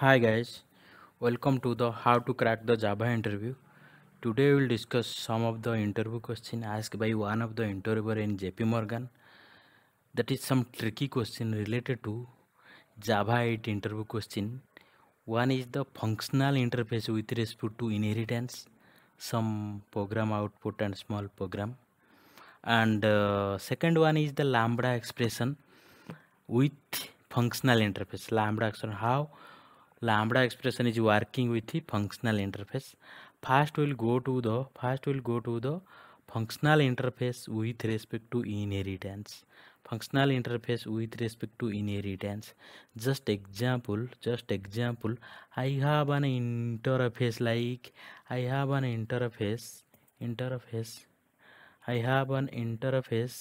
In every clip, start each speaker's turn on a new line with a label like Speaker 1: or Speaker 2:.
Speaker 1: Hi guys, welcome to the How to Crack the Java interview. Today we will discuss some of the interview question asked by one of the interviewer in JP Morgan. That is some tricky question related to Java 8 interview question. One is the functional interface with respect to inheritance, some program output and small program. And uh, second one is the Lambda expression with functional interface. Lambda expression how lambda expression is working with the functional interface first we'll go to the first we'll go to the functional interface with respect to inheritance functional interface with respect to inheritance just example just example i have an interface like i have an interface interface i have an interface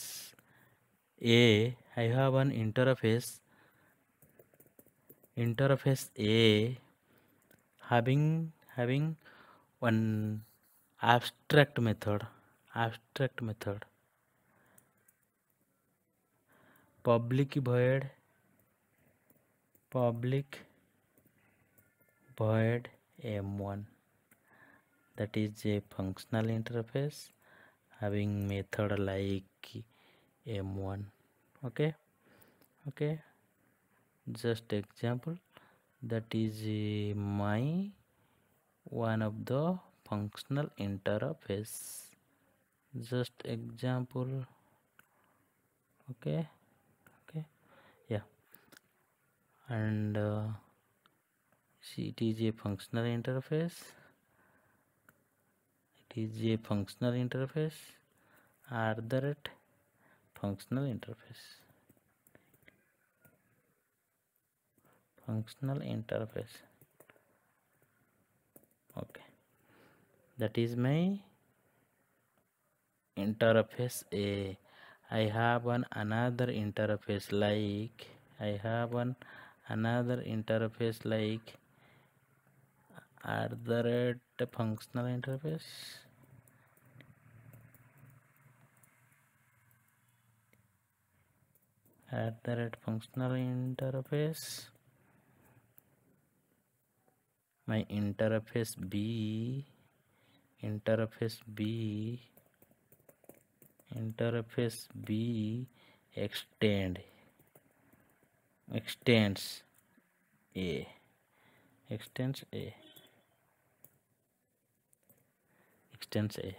Speaker 1: a i have an interface interface A having having one abstract method abstract method. Public void public void m1 that is a functional interface having method like m1 okay? Okay just example that is uh, my one of the functional interface. Just example. Okay okay yeah. And uh, see it is a functional interface. It is a functional interface. At the rate functional interface functional interface. Okay. That is my interface a. I have an another interface like i have an another interface like at the rate functional interface? At the rate functional interface मैं interface B interface B interface B extend extends A extends A extends A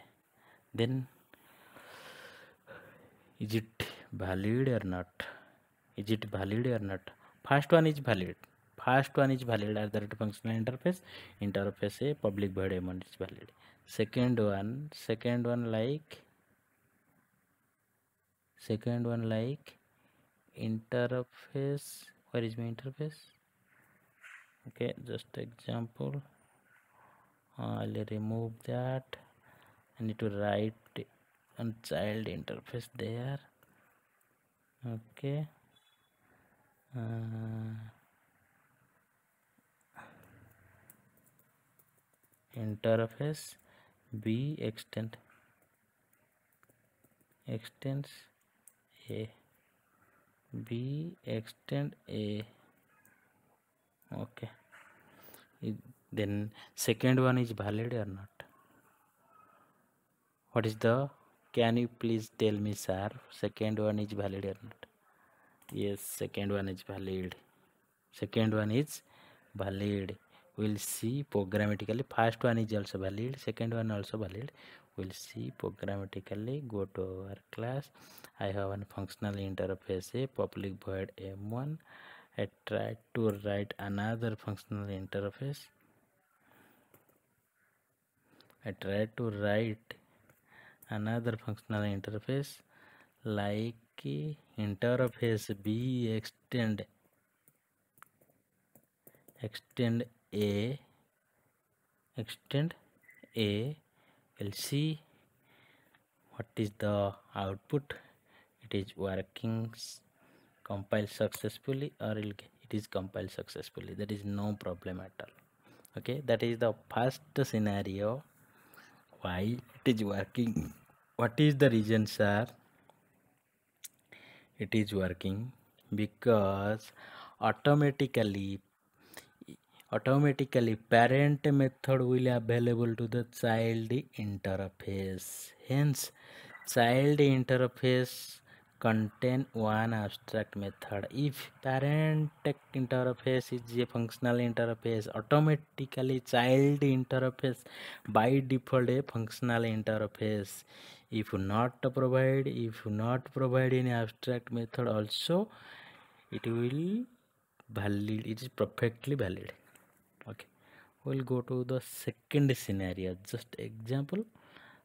Speaker 1: then is it valid or not is it valid or not first one is valid first one is valid as the functional interface. Interface a public void m1 is valid. Second one second one like second one like interface. Where is my interface? Okay just example. I'll remove that. I need to write one child interface there. Okay. Uh, interface B extend extends A B extend A okay then second one is valid or not what is the can you please tell me sir second one is valid or not yes second one is valid second one is valid we'll see programmatically. First one is also valid. Second one also valid. We'll see programmatically. Go to our class. I have one functional interface a public void m1 i try to write another functional interface. I try to write another functional interface like interface b extend. Extend a extend a we'll see what is the output? It is working compile successfully or it is compiled successfully. That is no problem at all. Okay? That is the first scenario. Why it is working? What is the reason sir? It is working because automatically automatically parent method will available to the child interface. Hence child interface contain one abstract method. If parent interface is a functional interface automatically child interface by default a functional interface. If not provide if not provide any abstract method also it will valid it is perfectly valid we'll go to the second scenario. Just example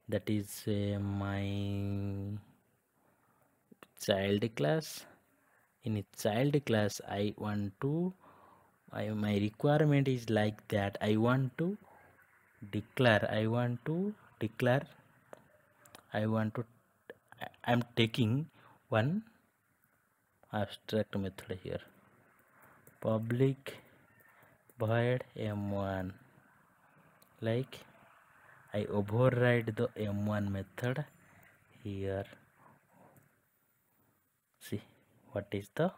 Speaker 1: that is uh, my child class. In a child class i want to I, my requirement is like that. I want to declare i want to declare i want to i'm taking one abstract method here. Public void m1 like I override the m1 method here. See what is the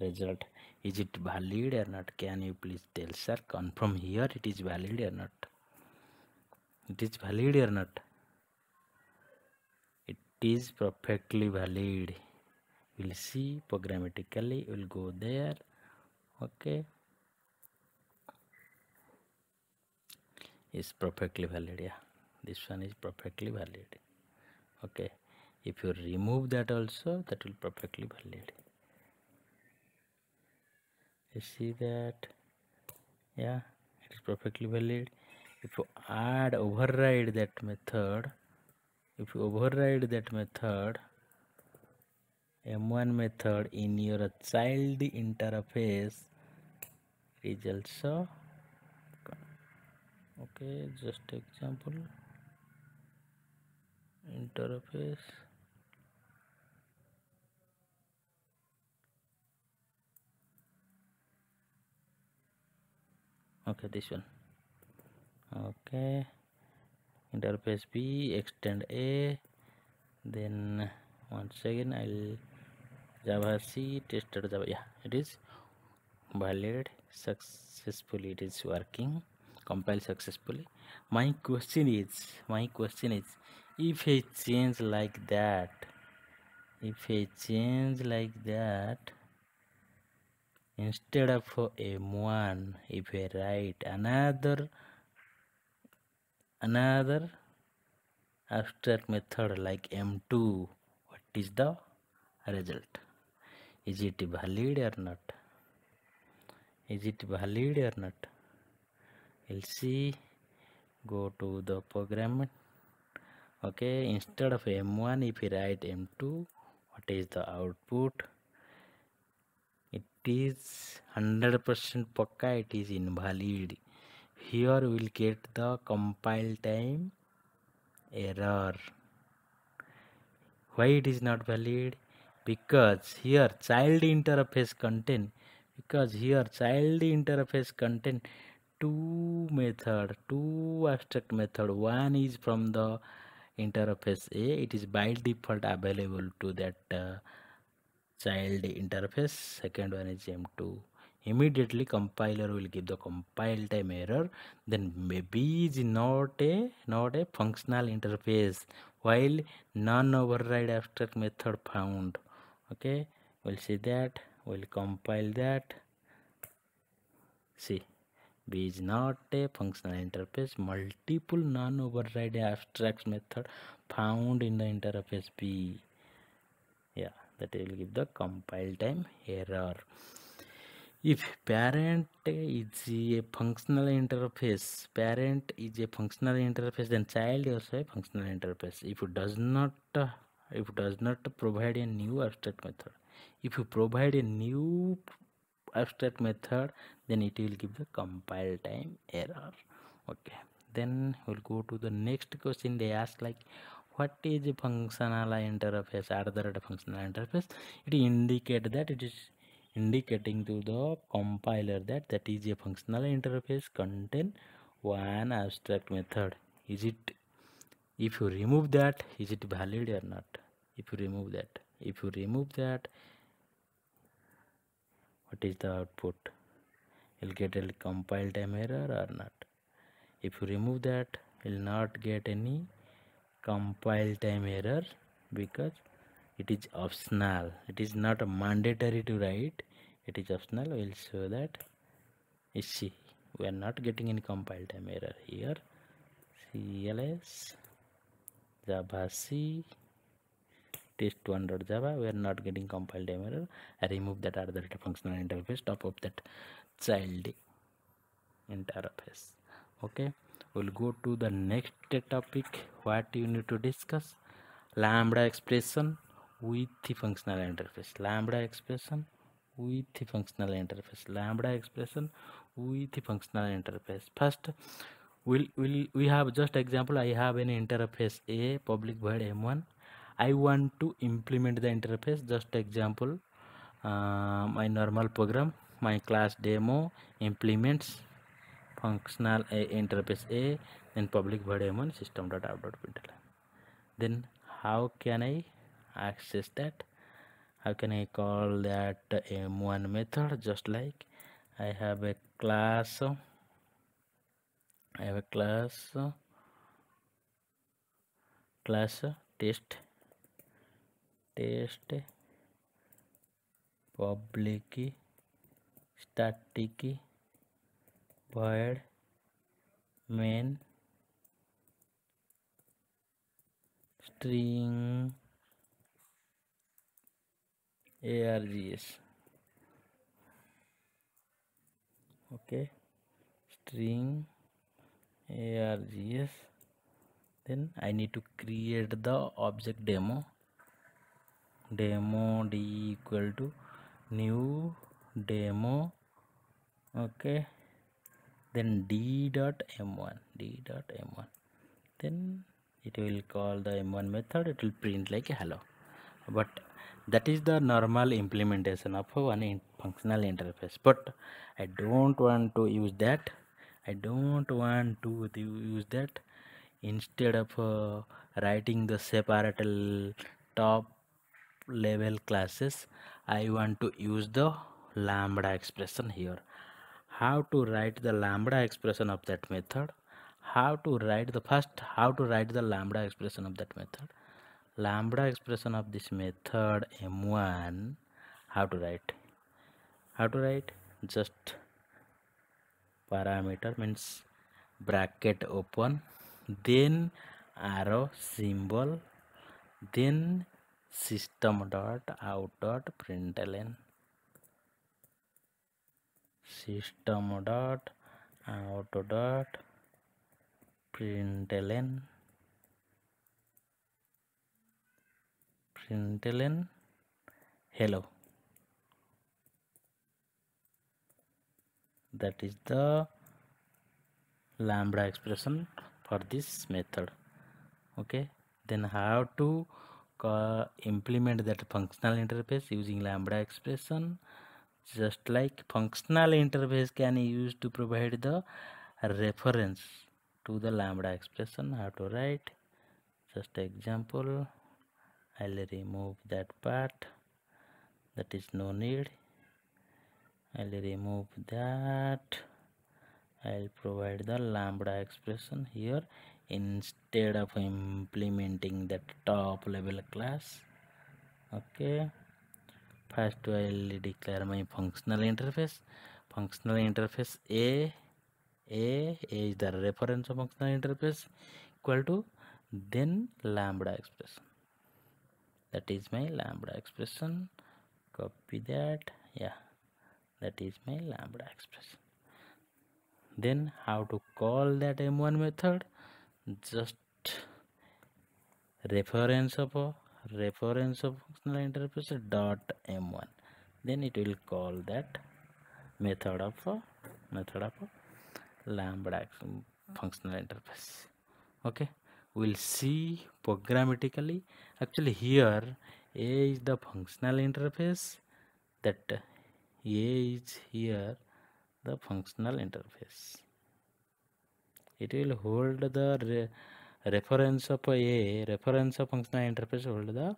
Speaker 1: result? Is it valid or not? Can you please tell sir? Confirm here it is valid or not. It is valid or not? It is perfectly valid. We'll see programmatically. We'll go there. Okay is perfectly valid yeah. This one is perfectly valid. Okay. If you remove that also that will perfectly valid. You see that? Yeah it is perfectly valid. If you add override that method if you override that method m1 method in your child interface is also okay just example. Interface. Okay this one. Okay. Interface b extend a. Then once again i'll java c tested java. Yeah it is valid. Successfully it is working compile successfully. My question is my question is if I change like that if I change like that instead of m1 if I write another another abstract method like m2 what is the result? Is it valid or not? Is it valid or not see go to the program. Okay instead of m1 if we write m2 what is the output? It is 100% pakka it is invalid. Here we'll get the compile time error. Why it is not valid? Because here child interface content because here child interface content two method two abstract method. One is from the interface a. It is by default available to that uh, child interface. Second one is m2 immediately compiler will give the compile time error. Then maybe is not a not a functional interface while non override abstract method found. Okay we'll see that. We'll compile that. See B is not a functional interface. Multiple non-override abstracts method found in the interface B. Yeah, that will give the compile time error. If parent is a functional interface, parent is a functional interface, then child also a functional interface. If it does not, uh, if it does not provide a new abstract method, if you provide a new abstract method then it will give the compile time error. Okay. Then we'll go to the next question. They ask like what is a functional interface other functional interface? It indicate that it is indicating to the compiler that that is a functional interface contain one abstract method. Is it if you remove that is it valid or not? If you remove that if you remove that what is the output? You'll get a compile time error or not? If you remove that you'll not get any compile time error because it is optional. It is not mandatory to write. It is optional. We'll show that. You see we are not getting any compile time error here. Cls java c test1.java we are not getting compiled error. I remove that other functional interface top of that child interface. Okay. We'll go to the next topic. What you need to discuss? Lambda expression with the functional interface. Lambda expression with the functional interface. Lambda expression with the functional interface. First we'll, we'll we have just example. I have an interface a public void m1 i want to implement the interface. Just example uh, my normal program my class demo implements functional a interface a then public m1 system dot out dot println then how can i access that? How can i call that m1 method? Just like i have a class i have a class class test test public static void main string args okay string args then i need to create the object demo demo d equal to new demo okay. Then d dot m1 d dot m1 then it will call the m1 method it will print like hello. But that is the normal implementation of one in functional interface. But i don't want to use that. I don't want to use that. Instead of uh, writing the separate top level classes i want to use the lambda expression here. How to write the lambda expression of that method? How to write the first how to write the lambda expression of that method? Lambda expression of this method m1 how to write? How to write? Just parameter means bracket open then arrow symbol then system dot out dot println system dot out dot println println hello. That is the lambda expression for this method. Okay. Then how to implement that functional interface using lambda expression just like functional interface can use to provide the reference to the lambda expression. How to write? Just example I'll remove that part. That is no need. I'll remove that. I'll provide the lambda expression here instead of implementing that top level class okay. First I'll declare my functional interface. Functional interface a a, a is the reference of functional interface equal to then lambda expression. That is my lambda expression. Copy that. Yeah that is my lambda expression. Then how to call that m1 method just reference of a reference of functional interface dot m1 then it will call that method of a method of a lambda functional interface. Okay? We'll see programmatically. Actually here a is the functional interface that a is here the functional interface it will hold the re reference of a reference of functional interface hold the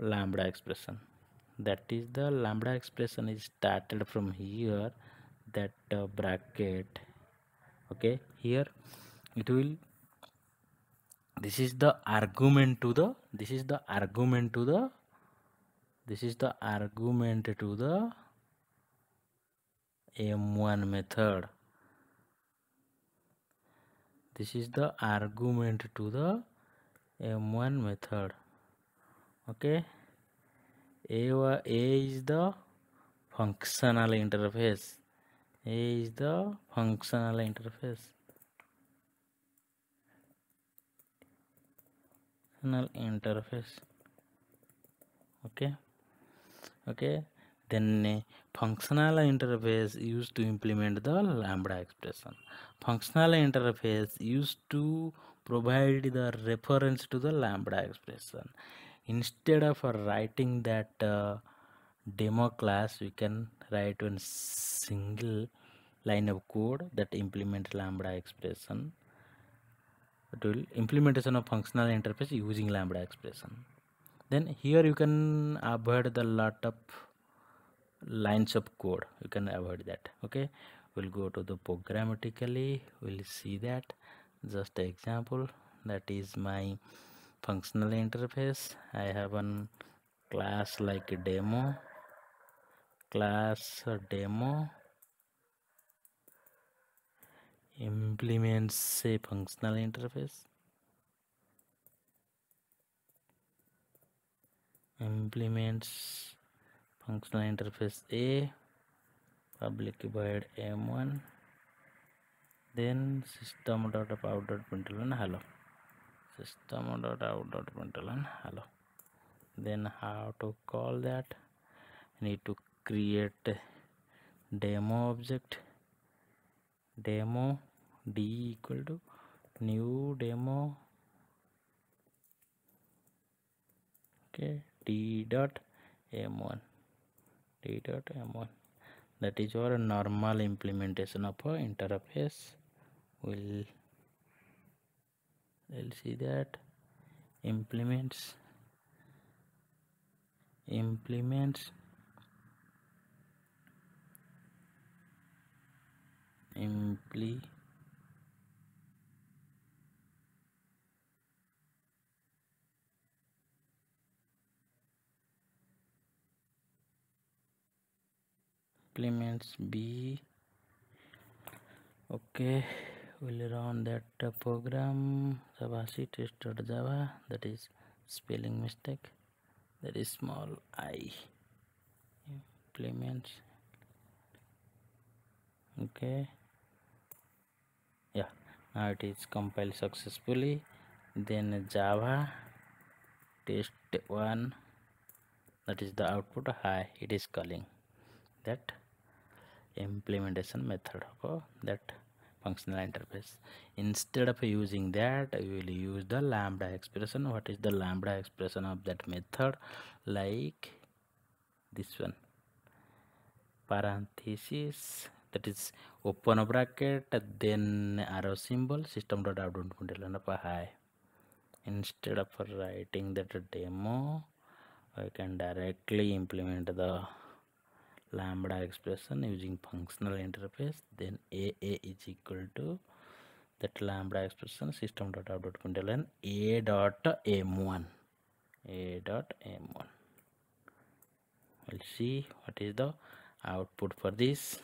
Speaker 1: lambda expression. That is the lambda expression is started from here that uh, bracket. Okay here it will this is the argument to the this is the argument to the this is the argument to the m1 method this is the argument to the m1 method. Okay? A, a is the functional interface. A is the functional interface. Functional interface. Okay? Okay then functional interface used to implement the lambda expression. Functional interface used to provide the reference to the lambda expression. Instead of writing that uh, demo class we can write one single line of code that implement lambda expression. It will implementation of functional interface using lambda expression. Then here you can avoid the lot of lines of code. You can avoid that okay? We'll go to the programmatically. We'll see that. Just an example. That is my functional interface. I have one class like demo. Class demo. Implements a functional interface. Implements functional interface a public void m1 then system dot out dot println hello. System dot out dot println hello. Then how to call that? Need to create demo object. Demo d equal to new demo. Okay d dot m1 d dot m1 that is our normal implementation of a interface. We'll we'll see that. Implements. Implements. Implement implements b. Okay we'll run that uh, program. Java c test.java that is spelling mistake. That is small i. Implements. Okay yeah now it is compiled successfully. Then java test one. That is the output. High it is calling. That implementation method of uh, that functional interface. Instead of using that we will use the lambda expression. What is the lambda expression of that method? Like this one. Parenthesis that is open bracket then arrow symbol system dot out of high. Instead of writing that demo I can directly implement the lambda expression using functional interface then a a is equal to that lambda expression system dot out dot println a dot m1 a dot m1 we'll see what is the output for this.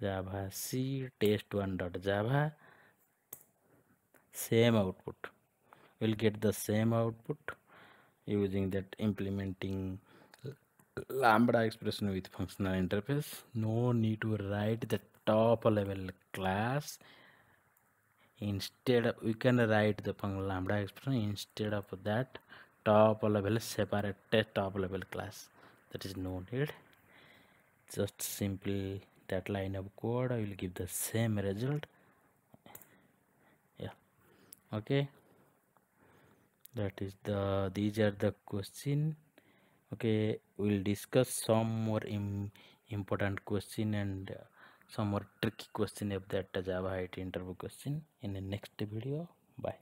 Speaker 1: Java c test1 dot java same output. We'll get the same output using that implementing lambda expression with functional interface. No need to write the top level class. Instead we can write the lambda expression. Instead of that top level separate top level class. That is no need. Just simply that line of code I will give the same result. Yeah. Okay. That is the these are the question. Okay we'll discuss some more Im important question and uh, some more tricky question of that java it interview question in the next video. Bye